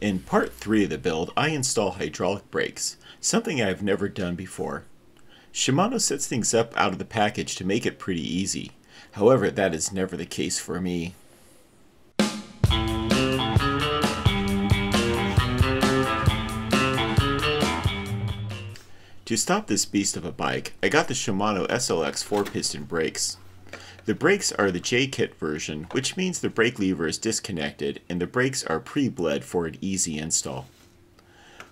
In part 3 of the build, I install hydraulic brakes, something I have never done before. Shimano sets things up out of the package to make it pretty easy. However, that is never the case for me. To stop this beast of a bike, I got the Shimano SLX 4-piston brakes. The brakes are the J-kit version, which means the brake lever is disconnected and the brakes are pre-bled for an easy install.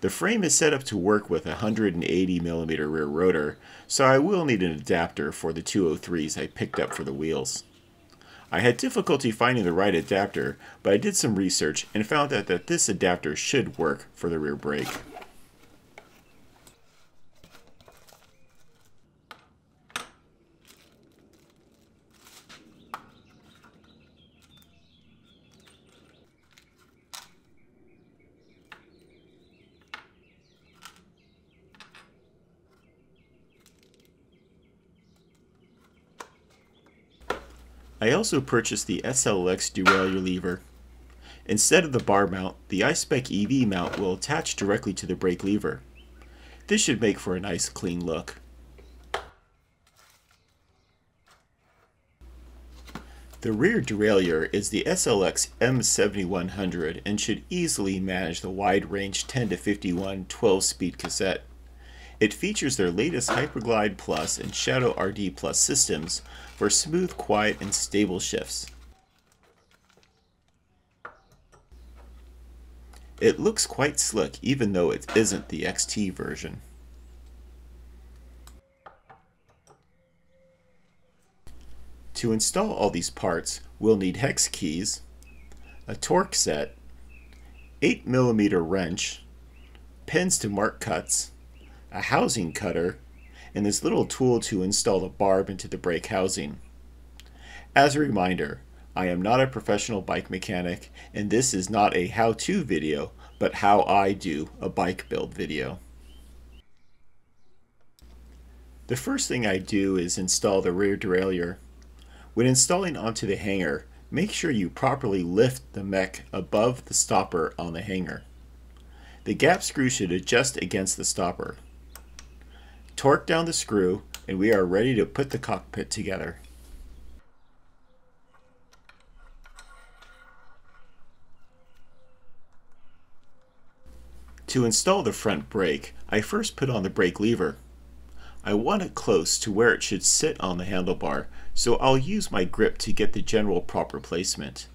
The frame is set up to work with a 180mm rear rotor, so I will need an adapter for the 203s I picked up for the wheels. I had difficulty finding the right adapter, but I did some research and found out that this adapter should work for the rear brake. I also purchased the SLX derailleur lever. Instead of the bar mount, the iSpec EV mount will attach directly to the brake lever. This should make for a nice clean look. The rear derailleur is the SLX M7100 and should easily manage the wide range 10 to 51 12 speed cassette. It features their latest Hyperglide Plus and Shadow RD Plus systems for smooth, quiet, and stable shifts. It looks quite slick even though it isn't the XT version. To install all these parts, we'll need hex keys, a torque set, 8mm wrench, pins to mark cuts, a housing cutter, and this little tool to install the barb into the brake housing. As a reminder, I am not a professional bike mechanic, and this is not a how-to video, but how I do a bike build video. The first thing I do is install the rear derailleur. When installing onto the hanger, make sure you properly lift the mech above the stopper on the hanger. The gap screw should adjust against the stopper torque down the screw, and we are ready to put the cockpit together. To install the front brake, I first put on the brake lever. I want it close to where it should sit on the handlebar, so I'll use my grip to get the general proper placement.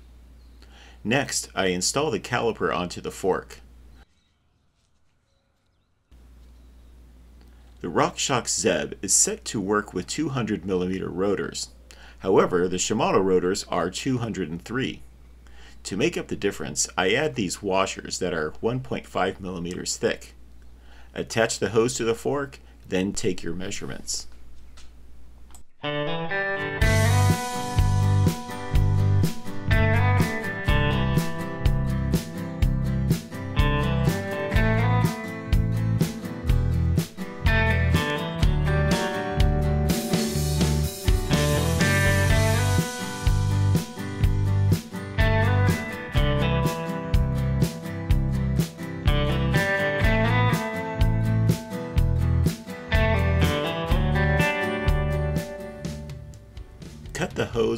Next, I install the caliper onto the fork. The RockShox Zeb is set to work with 200mm rotors. However, the Shimano rotors are 203. To make up the difference, I add these washers that are 1.5mm thick. Attach the hose to the fork, then take your measurements.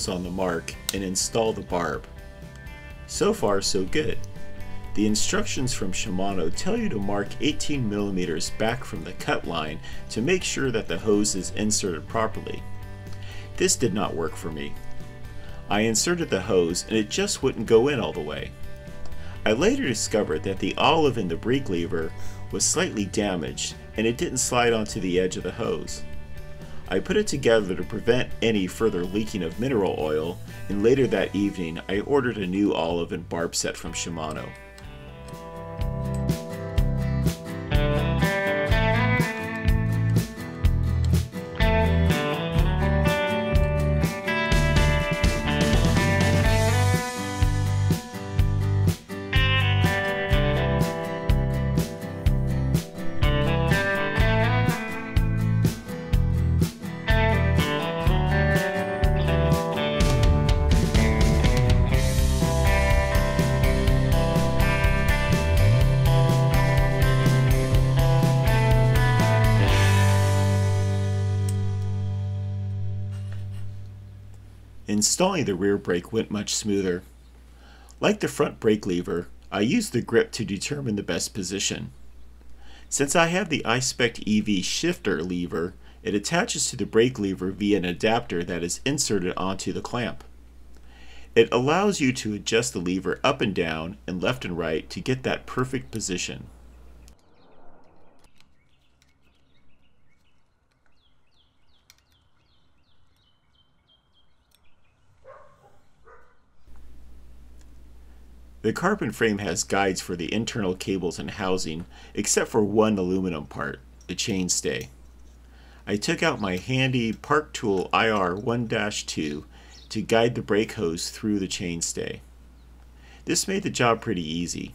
Hose on the mark and install the barb. So far so good. The instructions from Shimano tell you to mark 18 millimeters back from the cut line to make sure that the hose is inserted properly. This did not work for me. I inserted the hose and it just wouldn't go in all the way. I later discovered that the olive in the brake lever was slightly damaged and it didn't slide onto the edge of the hose. I put it together to prevent any further leaking of mineral oil, and later that evening I ordered a new olive and barb set from Shimano. Installing the rear brake went much smoother. Like the front brake lever, I used the grip to determine the best position. Since I have the iSpec EV shifter lever, it attaches to the brake lever via an adapter that is inserted onto the clamp. It allows you to adjust the lever up and down and left and right to get that perfect position. The carbon frame has guides for the internal cables and housing, except for one aluminum part, the chainstay. I took out my handy Park Tool IR 1-2 to guide the brake hose through the chainstay. This made the job pretty easy.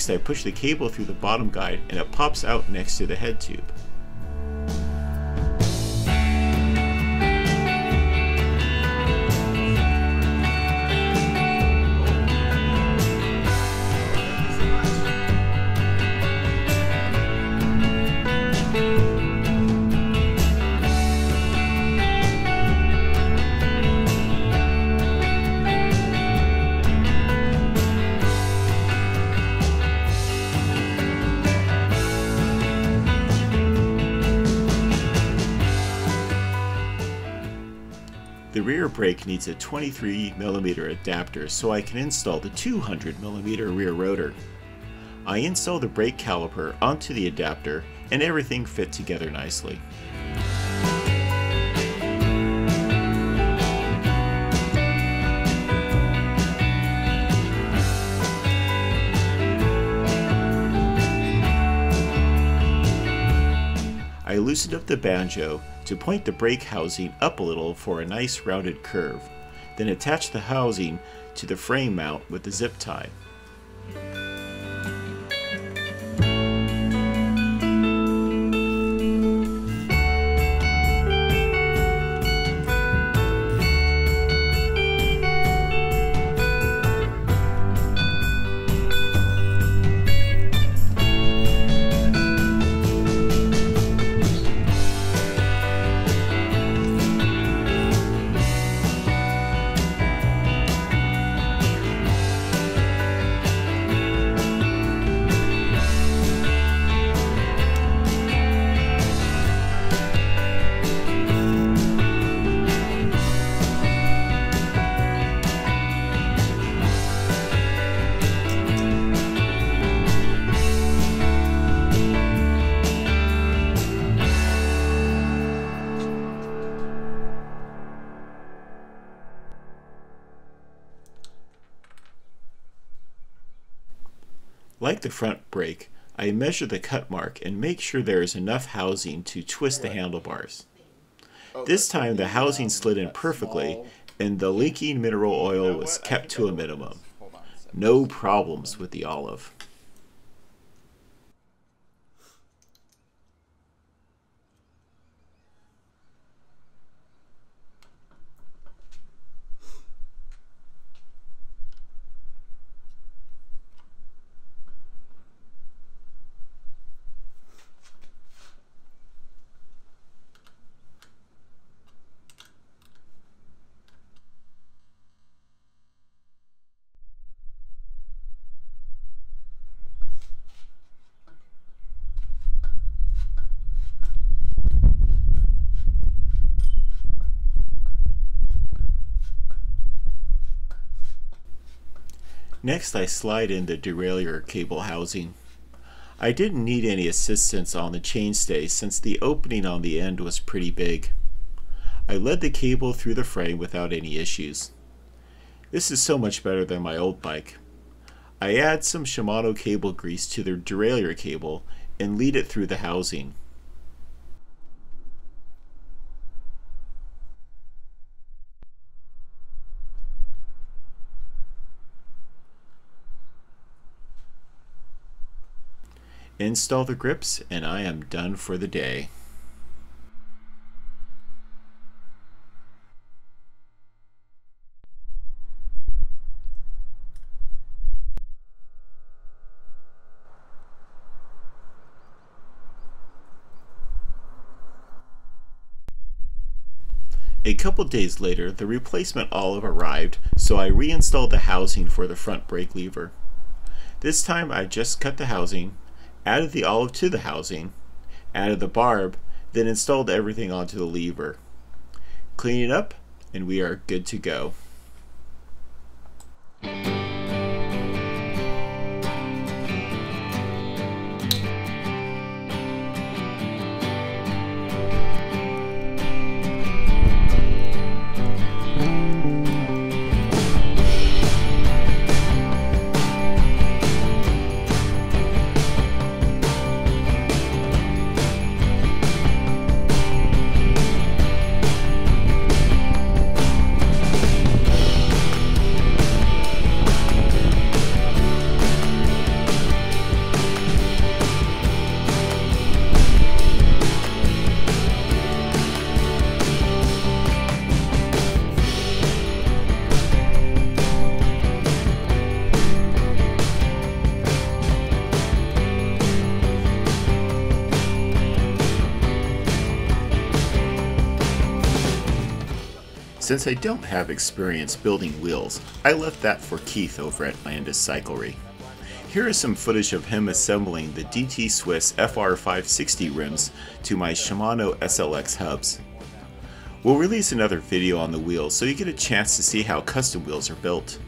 Next I push the cable through the bottom guide and it pops out next to the head tube. The rear brake needs a 23mm adapter so I can install the 200mm rear rotor. I install the brake caliper onto the adapter and everything fit together nicely. I loosened up the banjo to point the brake housing up a little for a nice rounded curve, then attach the housing to the frame mount with the zip tie. Like the front brake, I measure the cut mark and make sure there is enough housing to twist the handlebars. This time the housing slid in perfectly and the leaking mineral oil was kept to a minimum. No problems with the olive. Next I slide in the derailleur cable housing. I didn't need any assistance on the chainstay since the opening on the end was pretty big. I led the cable through the frame without any issues. This is so much better than my old bike. I add some Shimano cable grease to the derailleur cable and lead it through the housing. Install the grips and I am done for the day. A couple days later, the replacement olive arrived, so I reinstalled the housing for the front brake lever. This time I just cut the housing, added the olive to the housing, added the barb, then installed everything onto the lever. Clean it up, and we are good to go. Since I don't have experience building wheels, I left that for Keith over at Landis Cyclery. Here is some footage of him assembling the DT Swiss FR560 rims to my Shimano SLX hubs. We'll release another video on the wheels so you get a chance to see how custom wheels are built.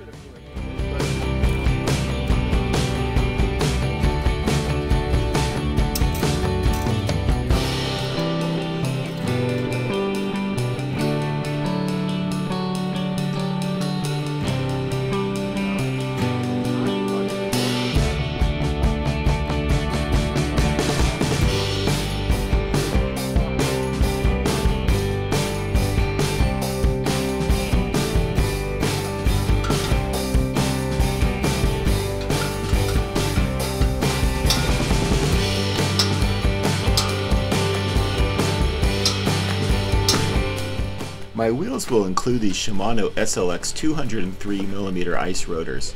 Wheels will include the Shimano SLX 203mm ice rotors.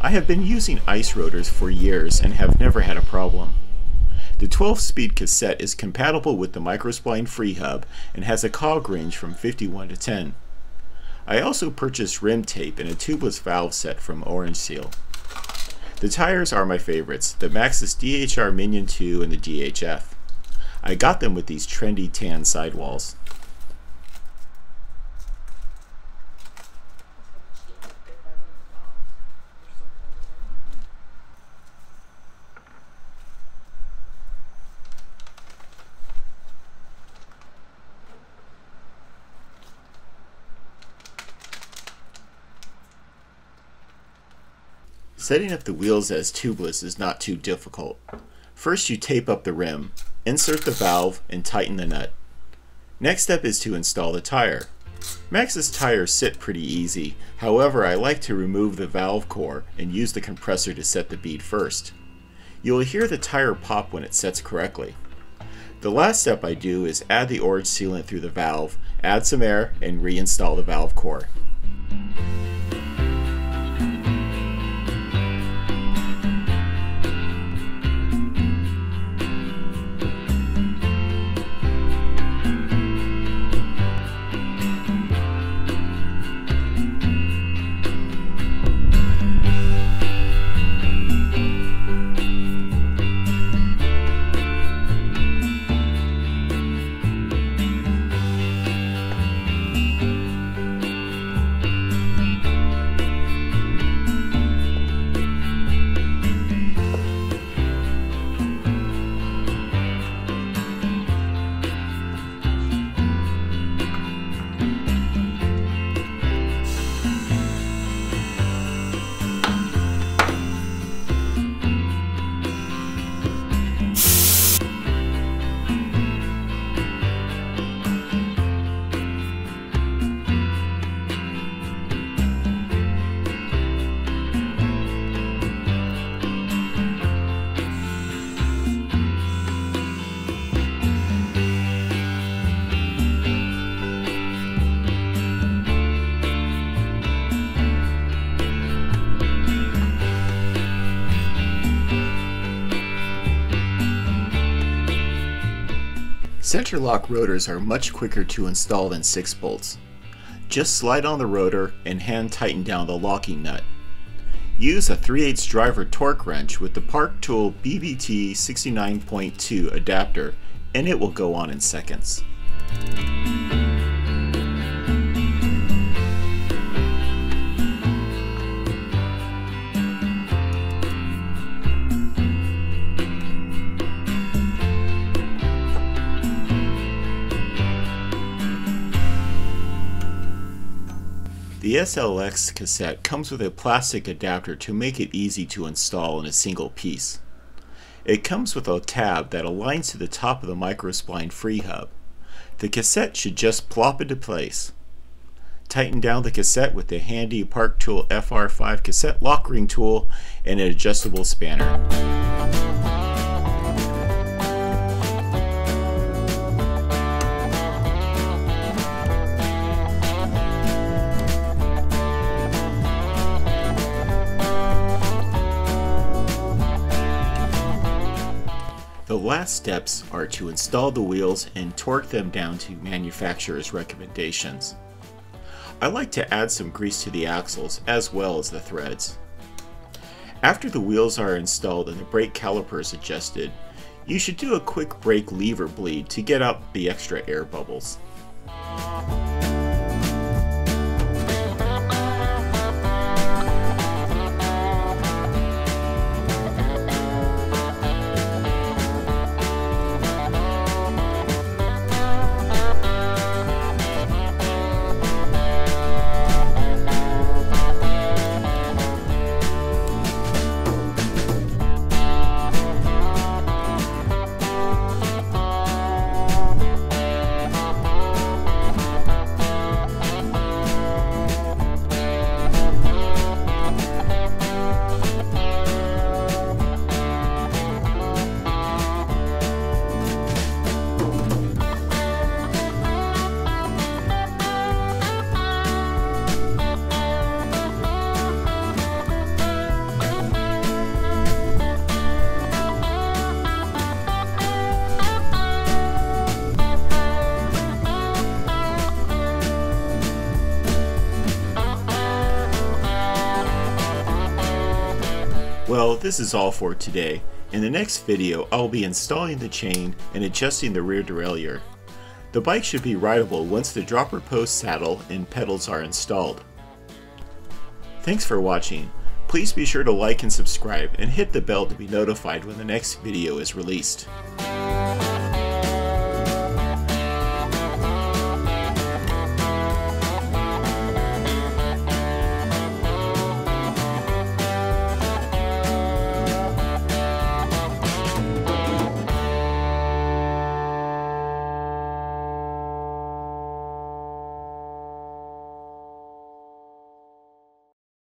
I have been using ice rotors for years and have never had a problem. The 12-speed cassette is compatible with the Microspline free hub and has a cog range from 51 to 10. I also purchased rim tape and a tubeless valve set from Orange Seal. The tires are my favorites, the Maxxis DHR Minion 2 and the DHF. I got them with these trendy tan sidewalls. Setting up the wheels as tubeless is not too difficult. First you tape up the rim, insert the valve, and tighten the nut. Next step is to install the tire. Maxxis tires sit pretty easy, however I like to remove the valve core and use the compressor to set the bead first. You will hear the tire pop when it sets correctly. The last step I do is add the orange sealant through the valve, add some air, and reinstall the valve core. Center lock rotors are much quicker to install than 6 bolts. Just slide on the rotor and hand tighten down the locking nut. Use a 3 8 driver torque wrench with the Park Tool BBT 69.2 adapter and it will go on in seconds. The SLX cassette comes with a plastic adapter to make it easy to install in a single piece. It comes with a tab that aligns to the top of the microspline free hub. The cassette should just plop into place. Tighten down the cassette with the handy Park Tool FR5 cassette lock ring tool and an adjustable spanner. Last steps are to install the wheels and torque them down to manufacturer's recommendations. I like to add some grease to the axles as well as the threads. After the wheels are installed and the brake calipers adjusted, you should do a quick brake lever bleed to get out the extra air bubbles. This is all for today. In the next video, I'll be installing the chain and adjusting the rear derailleur. The bike should be rideable once the dropper post saddle and pedals are installed. Thanks for watching. Please be sure to like and subscribe and hit the bell to be notified when the next video is released.